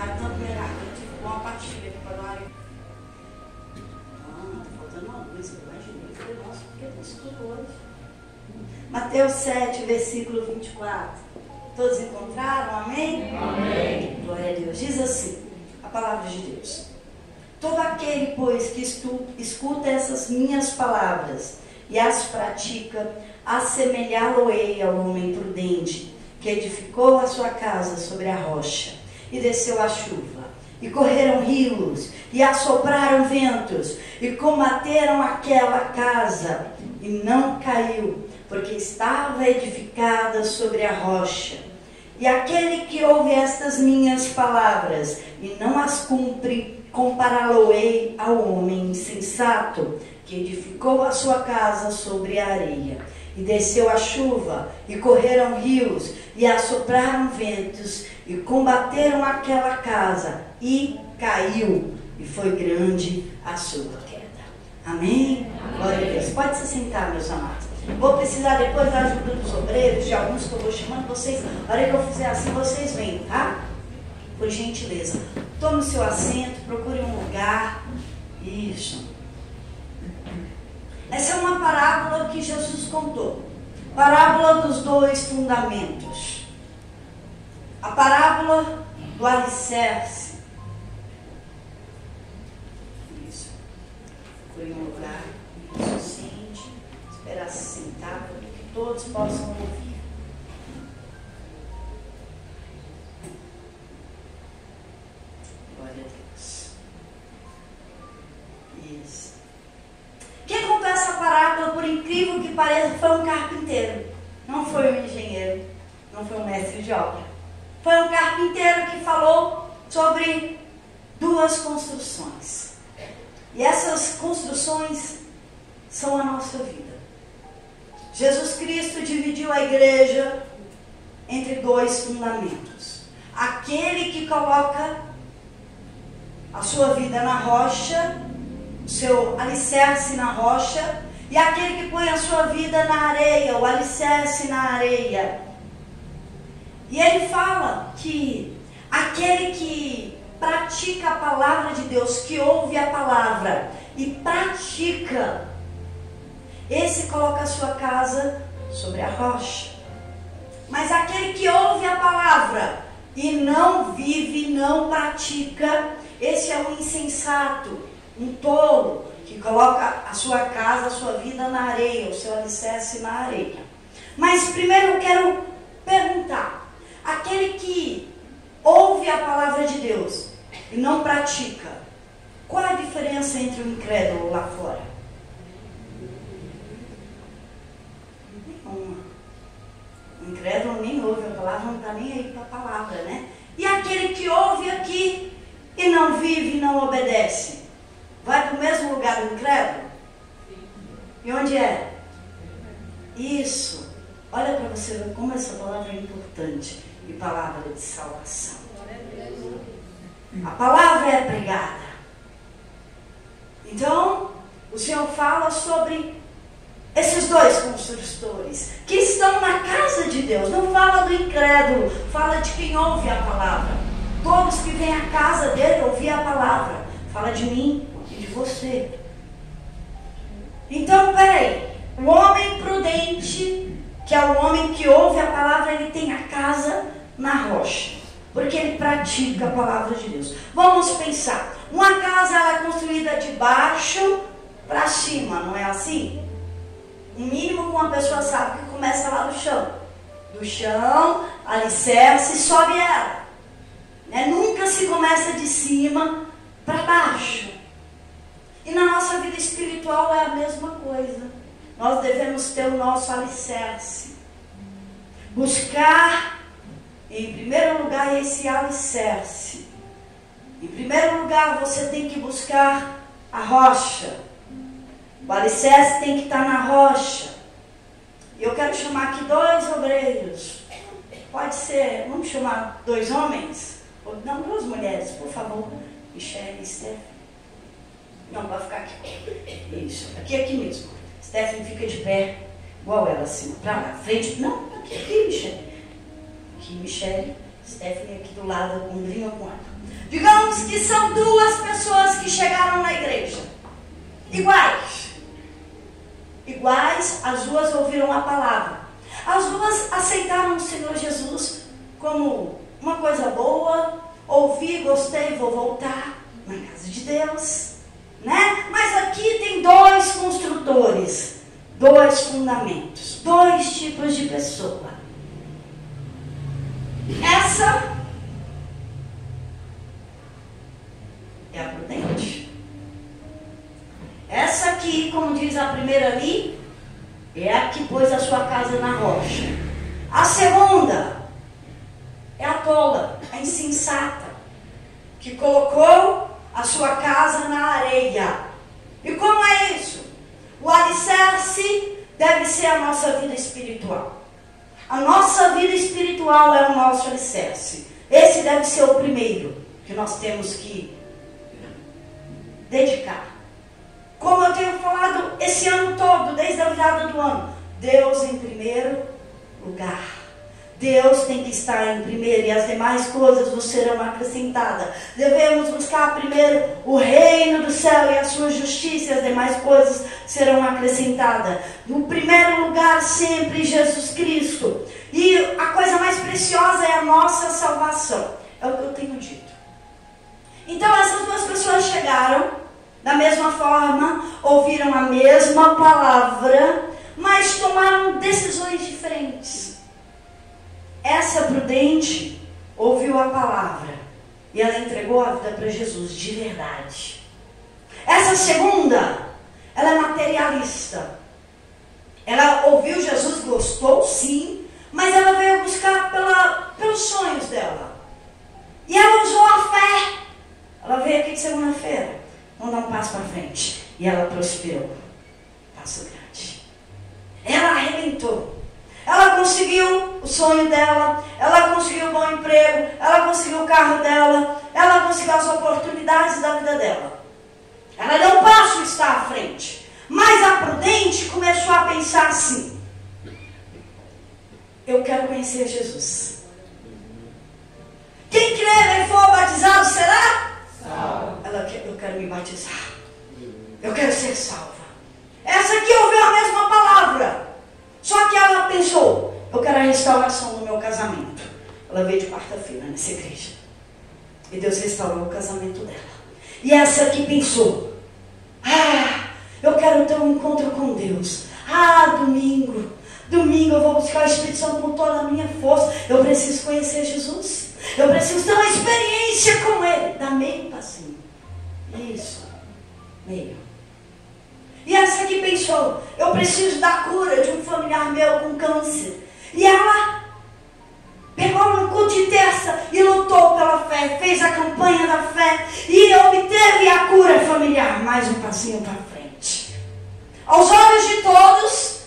Tanto melhor. Eu tive uma para dar. Ah, tá faltando uma luz. Eu imaginei. Falei, nossa, por que escuro hoje? Mateus 7, versículo 24. Todos encontraram? Amém? Amém. Glória a Deus. Diz assim, a palavra de Deus. Todo aquele, pois, que estu, escuta essas minhas palavras e as pratica, assemelhá-lo-ei ao homem prudente, que edificou a sua casa sobre a rocha, e desceu a chuva, e correram rios, e assopraram ventos, e combateram aquela casa, e não caiu, porque estava edificada sobre a rocha. E aquele que ouve estas minhas palavras e não as cumpre, compará-lo-ei ao homem insensato, que edificou a sua casa sobre a areia. E desceu a chuva, e correram rios, e assopraram ventos, e combateram aquela casa, e caiu, e foi grande a sua queda. Amém? Glória a Deus. Pode se sentar, meus amados. Vou precisar depois da ajuda dos obreiros, de alguns que eu vou chamando vocês. A hora que eu fizer assim, vocês vêm, tá? Por gentileza. Tome o seu assento, procure um lugar. Isso. Essa é uma parábola que Jesus contou. Parábola dos dois fundamentos. A parábola do alicerce. Isso. Procure um lugar. Sente. Esperar se sentar para que todos possam ouvir. Glória a Deus. Isso. Quem contou essa parábola, por incrível que pareça, foi um carpinteiro. Não foi um engenheiro, não foi um mestre de obra. Foi um carpinteiro que falou sobre duas construções. E essas construções são a nossa vida. Jesus Cristo dividiu a igreja entre dois fundamentos. Aquele que coloca a sua vida na rocha, o seu alicerce na rocha, e aquele que põe a sua vida na areia, o alicerce na areia. E ele fala que aquele que pratica a palavra de Deus, que ouve a palavra e pratica, esse coloca a sua casa sobre a rocha. Mas aquele que ouve a palavra e não vive, não pratica, esse é um insensato, um tolo, que coloca a sua casa, a sua vida na areia, o seu alicerce na areia. Mas primeiro eu quero perguntar: aquele que ouve a palavra de Deus e não pratica, qual a diferença entre o incrédulo lá fora? Nenhuma. O incrédulo nem ouve a palavra, não está nem aí para a palavra, né? E aquele que ouve aqui e não vive e não obedece, vai para o mesmo lugar do incrédulo? E onde é? Isso. Olha para você ver como essa palavra é importante e palavra de salvação. A palavra é pregada. Então, o Senhor fala sobre esses dois construtores que estão na casa de Deus. Não fala do incrédulo, fala de quem ouve a palavra. Todos que vêm à casa dele ouvir a palavra. Fala de mim você. Então, peraí. O homem prudente, que é o homem que ouve a palavra, ele tem a casa na rocha. Porque ele pratica a palavra de Deus. Vamos pensar. Uma casa ela é construída de baixo para cima, não é assim? O mínimo que uma pessoa sabe que começa lá do chão. Do chão, alicerce, sobe ela. Né? Nunca se começa de cima para baixo. E na nossa vida espiritual é a mesma coisa. Nós devemos ter o nosso alicerce. Buscar, em primeiro lugar, esse alicerce. Em primeiro lugar, você tem que buscar a rocha. O alicerce tem que estar na rocha. E eu quero chamar aqui dois obreiros. Pode ser, vamos chamar dois homens? Não, duas mulheres, por favor. Michelle e Stephanie. Não, vai ficar aqui. Isso, aqui, aqui mesmo. Stephanie fica de pé, igual ela, assim, pra lá, frente. Não, aqui, aqui, Michelle. Aqui, Michelle. Stephanie aqui do lado, ombrinho com ela. Digamos que são duas pessoas que chegaram na igreja. Iguais. Iguais, as duas ouviram a palavra. As duas aceitaram o Senhor Jesus como uma coisa boa. Ouvi, gostei, vou voltar na casa de Deus. Né? Mas aqui tem dois construtores, dois fundamentos, dois tipos de pessoa. Essa é a prudente. Essa aqui, como diz a primeira ali, é a que pôs a sua casa na rocha. A segunda é a tola, a insensata, que colocou a sua casa na areia. E como é isso? O alicerce deve ser a nossa vida espiritual. A nossa vida espiritual é o nosso alicerce. Esse deve ser o primeiro que nós temos que dedicar. Como eu tenho falado esse ano todo, desde a virada do ano, Deus em primeiro lugar. Deus tem que estar em primeiro e as demais coisas vos serão acrescentadas. Devemos buscar primeiro o reino do céu e a sua justiça, e as demais coisas serão acrescentadas. No primeiro lugar, sempre Jesus Cristo. E a coisa mais preciosa é a nossa salvação. É o que eu tenho dito. Então, essas duas pessoas chegaram da mesma forma, ouviram a mesma palavra, mas tomaram decisões diferentes. Essa prudente ouviu a palavra e ela entregou a vida para Jesus de verdade. Essa segunda, ela é materialista. Ela ouviu Jesus, gostou sim, mas ela veio buscar pela, pelos sonhos dela. E ela usou a fé. Ela veio aqui de segunda-feira. Vamos dar um passo para frente. E ela prosperou. Passo grande. Ela arrebentou. Ela conseguiu o sonho dela, ela conseguiu o bom emprego, ela conseguiu o carro dela, ela conseguiu as oportunidades da vida dela. Ela deu um passo e está à frente. Mas a prudente começou a pensar assim: eu quero conhecer Jesus. Quem crer e for batizado será? Salvo. Ela quer, eu quero me batizar. Eu quero ser salva. Essa aqui ouviu a mesma palavra. Só que ela pensou, eu quero a restauração do meu casamento. Ela veio de quarta-feira nessa igreja. E Deus restaurou o casamento dela. E essa aqui pensou, ah, eu quero ter um encontro com Deus. Ah, domingo. Domingo eu vou buscar o Espírito Santo com toda a minha força. Eu preciso conhecer Jesus. Eu preciso ter uma experiência com Ele. Dá meio passinho. Isso. Meio. E essa aqui pensou: eu preciso da cura de um familiar meu com câncer. E ela pegou no culto de terça e lutou pela fé, fez a campanha da fé e obteve a cura familiar. Mais um passinho para frente. Aos olhos de todos,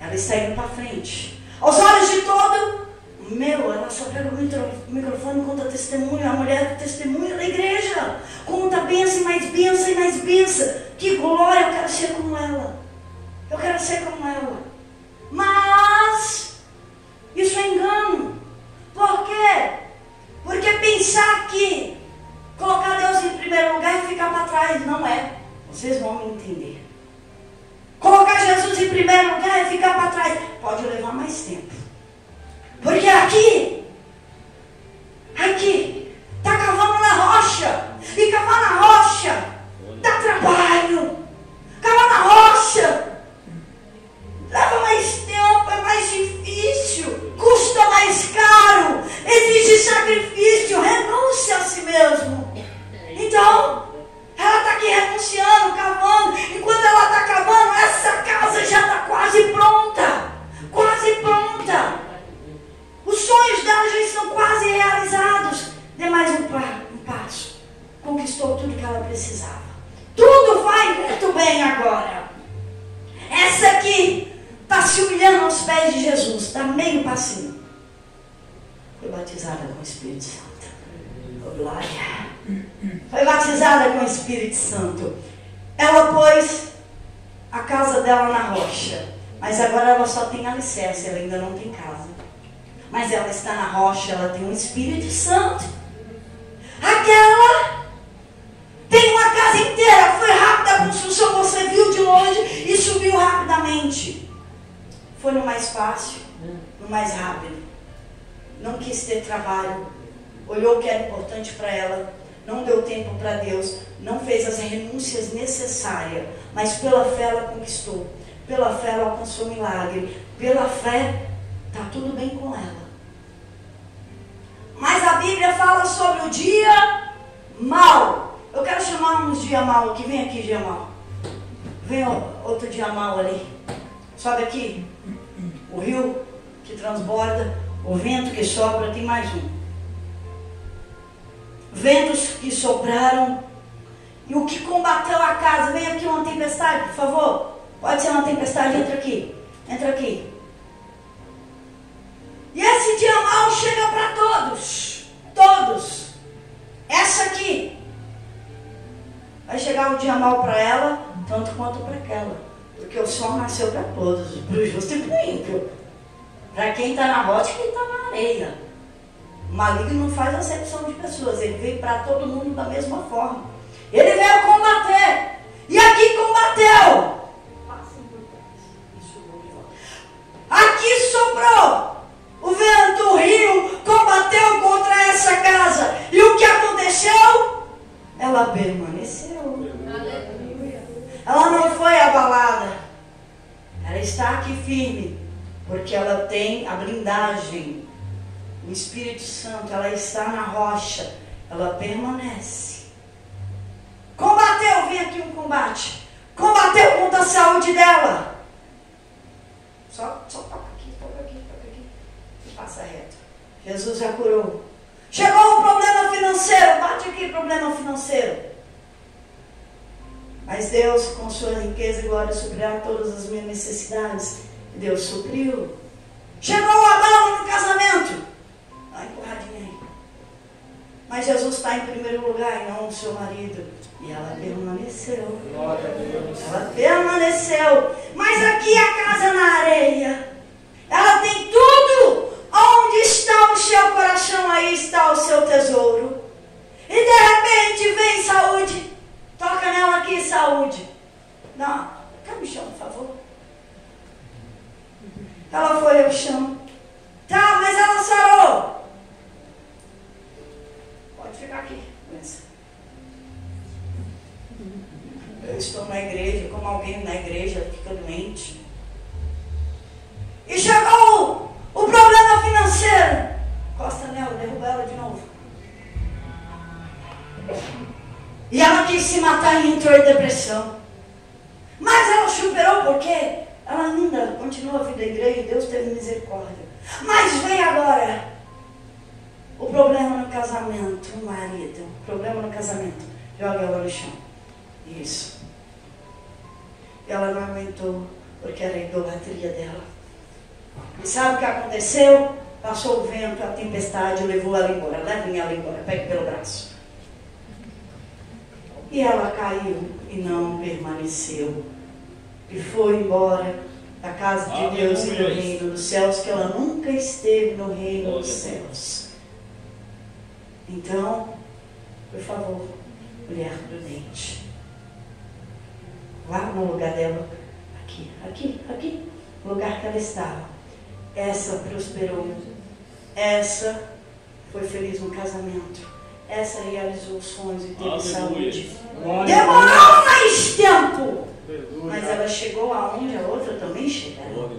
ela está indo para frente. Aos olhos de todo, meu, ela só pega o microfone conta testemunho. A mulher testemunha da igreja. Conta benção e mais benção e mais benção. Que glória, eu quero ser como ela. Eu quero ser como ela. Mas, isso é engano. Por quê? Porque pensar que colocar Deus em primeiro lugar e ficar para trás não é. Vocês vão me entender. Colocar Jesus em primeiro lugar e ficar para trás pode levar mais tempo. Porque aqui, ela na rocha, mas agora ela só tem alicerce, ela ainda não tem casa. Mas ela está na rocha, ela tem um Espírito Santo. Aquela tem uma casa inteira, foi rápida a construção, você viu de longe e subiu rapidamente. Foi no mais fácil, no mais rápido. Não quis ter trabalho, olhou o que era importante para ela não deu tempo para Deus, não fez as renúncias necessárias, mas pela fé ela conquistou, pela fé ela alcançou milagre, pela fé está tudo bem com ela. Mas a Bíblia fala sobre o dia mal. Eu quero chamar uns dia mal aqui, vem aqui dia mal. Vem outro dia mal ali. Sobe aqui. O rio que transborda, o vento que sopra, tem mais um. Ventos que sopraram. E o que combateu a casa? Vem aqui uma tempestade, por favor. Pode ser uma tempestade, entra aqui. Entra aqui. E esse dia mal chega para todos. Todos. Essa aqui. Vai chegar o dia mal para ela, tanto quanto para aquela. Porque o sol nasceu para todos, para o justo e para o ímpio. Para quem está na rocha e quem está na areia. O maligno não faz acepção de pessoas, ele veio para todo mundo da mesma forma. Ele veio combater. E aqui combateu. Aqui sobrou. O vento, o rio combateu contra essa casa. E o que aconteceu? Ela permaneceu. Ela não foi abalada. Ela está aqui firme. Porque ela tem a blindagem. O Espírito Santo, ela está na rocha. Ela permanece. Combateu, vem aqui um combate. Combateu contra a saúde dela. Só, só toca aqui, toca aqui, toca aqui. E passa reto. Jesus já curou. Chegou um problema financeiro. Bate aqui, problema financeiro. Mas Deus, com sua riqueza e glória, suprirá todas as minhas necessidades. Deus supriu. Chegou o abalo no seu marido. E ela permaneceu. Ela permaneceu. Mas aqui a casa na areia. Ela tem tudo. Onde está o seu coração, aí está o seu tesouro. E de repente vem saúde. Toca nela aqui, saúde. Não, cá no chão, por favor. Ela foi ao chão. Tá, mas ela sarou. Pode ficar aqui, pensa. Eu estou na igreja, como alguém na igreja fica doente. E chegou o problema financeiro. Costa nela, derruba ela de novo. E ela quis se matar e entrou em depressão. Mas ela superou porque ela ainda continua a vida da igreja e Deus teve misericórdia. Mas vem agora o problema no casamento, o marido. O problema no casamento. Joga ela no chão. Isso. Ela não aguentou porque era a idolatria dela. E sabe o que aconteceu? Passou o vento, a tempestade, levou ela embora. Levem ela embora, pegue pelo braço. E ela caiu e não permaneceu. E foi embora da casa de Deus e do reino dos céus, que ela nunca esteve no reino dos céus. Então, por favor, mulher prudente, vá no lugar dela, aqui, aqui, aqui, no lugar que ela estava. Essa prosperou, essa foi feliz no casamento essa realizou os sonhos e teve Aleluia. saúde. Demorou mais tempo. Mas ela chegou aonde a outra também chegou.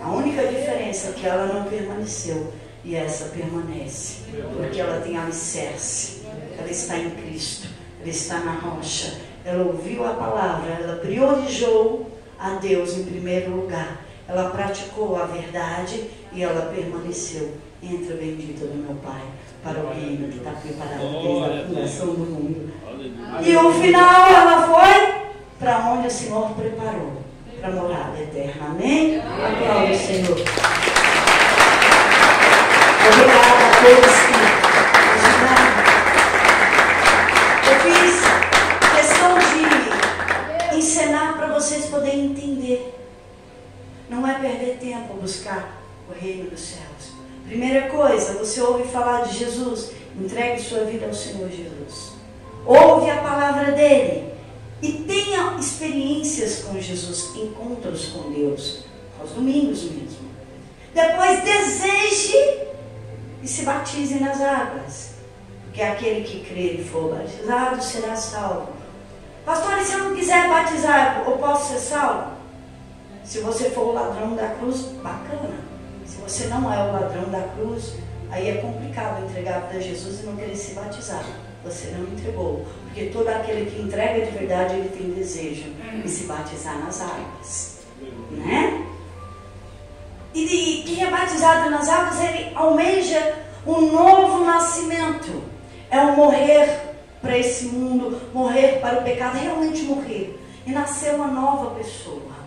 A única diferença é que ela não permaneceu e essa permanece. Porque ela tem alicerce. Ela está em Cristo. Ela está na rocha. Ela ouviu a palavra. Ela priorizou a Deus em primeiro lugar. Ela praticou a verdade e ela permaneceu. Entra bendita do meu Pai para o reino que está preparado desde a fundação do mundo. E o final ela foi para onde o Senhor preparou, para morar eterna. Amém? Aplauda o Senhor. Obrigada a todos que poderem entender. Não é perder tempo buscar o reino dos céus. Primeira coisa, você ouve falar de Jesus, entregue sua vida ao Senhor Jesus. Ouve a palavra dele e tenha experiências com Jesus, encontros com Deus, aos domingos mesmo. Depois deseje e se batize nas águas. Porque aquele que crer e for batizado será salvo. Pastor, e se eu não quiser batizar, eu posso ser salvo? Se você for o ladrão da cruz, bacana. Se você não é o ladrão da cruz, aí é complicado entregar a vida a Jesus e não querer se batizar. Você não entregou. Porque todo aquele que entrega de verdade, ele tem desejo de se batizar nas águas. Né? E quem é batizado nas águas, ele almeja um novo nascimento. É um morrer para esse mundo, morrer para o pecado, realmente morrer. E nascer uma nova pessoa.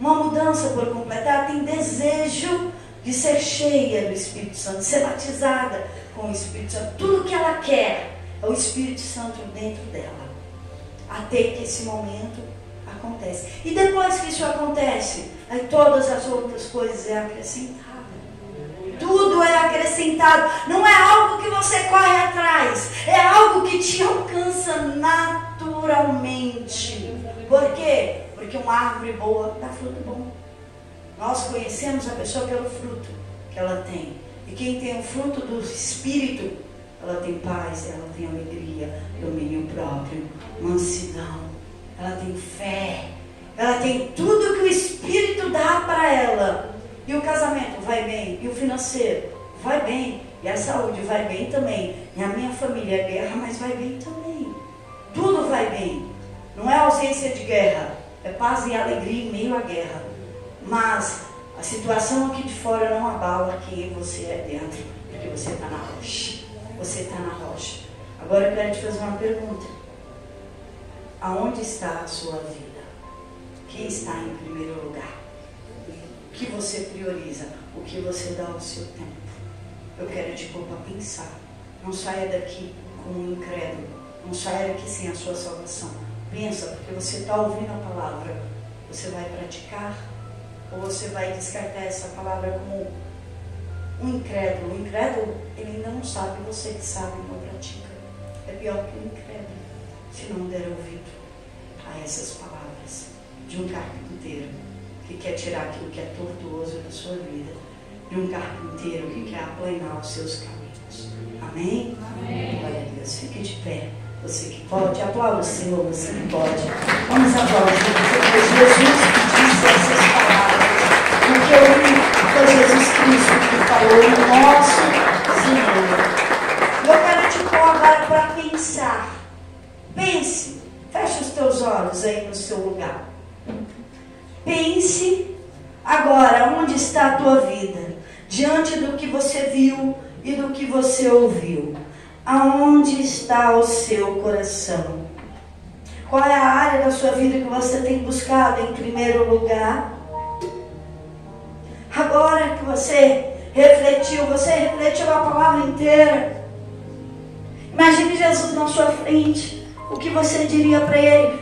Uma mudança por completo. Ela tem desejo de ser cheia do Espírito Santo, de ser batizada com o Espírito Santo. Tudo que ela quer é o Espírito Santo dentro dela. Até que esse momento acontece. E depois que isso acontece, aí todas as outras coisas é acrescentada. Tudo é acrescentado. Não é algo que você corre atrás. É te alcança naturalmente. Por quê? Porque uma árvore boa dá fruto bom. Nós conhecemos a pessoa pelo fruto que ela tem. E quem tem o fruto do Espírito, ela tem paz, ela tem alegria, domínio próprio, mansidão, ela tem fé, ela tem tudo que o Espírito dá para ela. E o casamento vai bem, e o financeiro vai bem, e a saúde vai bem também. E a minha família é guerra, mas vai bem também. Tudo vai bem. Não é ausência de guerra, é paz e alegria em meio à guerra. Mas a situação aqui de fora não abala quem você é dentro, porque você está na rocha. Você está na rocha. Agora eu quero te fazer uma pergunta. Aonde está a sua vida? Quem está em primeiro lugar? O que você prioriza? O que você dá ao seu tempo? Eu quero te pôr para pensar. Não saia daqui como um incrédulo. Não saia daqui sem a sua salvação. Pensa, porque você está ouvindo a palavra. Você vai praticar? Ou você vai descartar essa palavra como um incrédulo? O incrédulo, ele não sabe, você que sabe não pratica. É pior que o incrédulo, se não der ouvido a essas palavras de um carpinteiro que quer tirar aquilo que é tortuoso da sua vida, de um carpinteiro que quer aplanar os seus caminhos. Amém? Amém. Glória a Deus. Fique de pé. Você que pode, aplauda o Senhor, você que pode. Vamos aplaudir, porque Jesus que disse essas palavras. Porque foi Jesus Cristo que falou no nosso Senhor. Eu quero te pôr agora para pensar. Pense, feche os teus olhos aí no seu lugar. Pense agora onde está a tua vida, diante do que você viu e do que você ouviu. Aonde está o seu coração? Qual é a área da sua vida que você tem buscado em primeiro lugar? Agora que você refletiu, você refletiu a palavra inteira. Imagine Jesus na sua frente. O que você diria para ele?